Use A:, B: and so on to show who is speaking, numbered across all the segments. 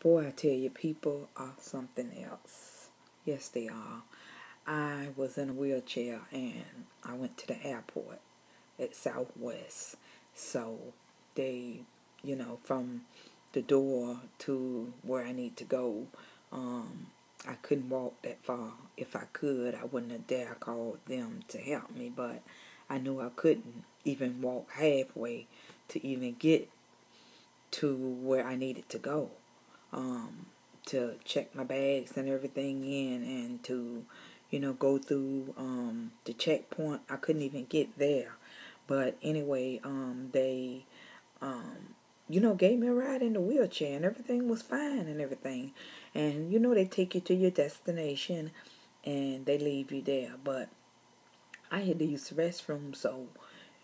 A: Boy, I tell you, people are something else. Yes, they are. I was in a wheelchair and I went to the airport at Southwest. So they, you know, from the door to where I need to go, um, I couldn't walk that far. If I could, I wouldn't have dare called them to help me, but I knew I couldn't even walk halfway to even get to where I needed to go um, to check my bags and everything in and to, you know, go through um, the checkpoint. I couldn't even get there. But anyway, um, they, um, you know, gave me a ride in the wheelchair and everything was fine and everything. And, you know, they take you to your destination and they leave you there. But I had to use the restroom, so,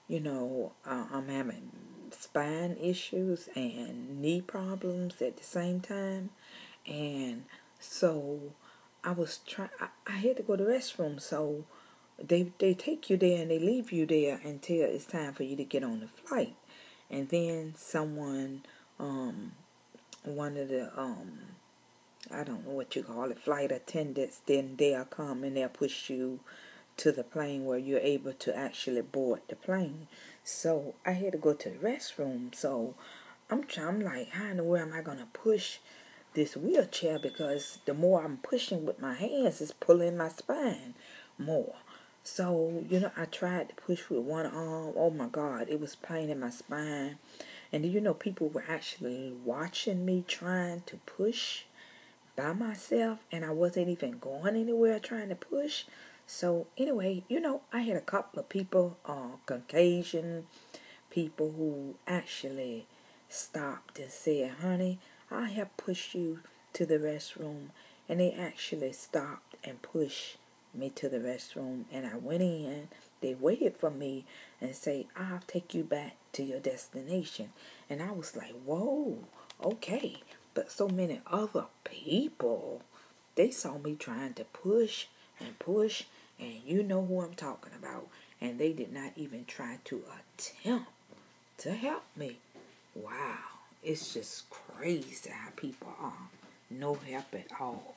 A: you know, uh, I'm having spine issues and knee problems at the same time. And so I was trying, I had to go to the restroom. So they, they take you there and they leave you there until it's time for you to get on the flight. And then someone, um, one of the, um, I don't know what you call it, flight attendants, then they'll come and they'll push you to the plane where you're able to actually board the plane. So I had to go to the restroom. So I'm trying, I'm like, how in the world am I gonna push this wheelchair? Because the more I'm pushing with my hands, it's pulling my spine more. So you know, I tried to push with one arm. Oh my God, it was pain in my spine. And you know, people were actually watching me trying to push by myself, and I wasn't even going anywhere trying to push. So anyway, you know, I had a couple of people, uh, Caucasian people who actually stopped and said, honey, I have pushed you to the restroom. And they actually stopped and pushed me to the restroom. And I went in. They waited for me and say, I'll take you back to your destination. And I was like, whoa, okay. But so many other people, they saw me trying to push and push and you know who I'm talking about. And they did not even try to attempt to help me. Wow. It's just crazy how people are. No help at all.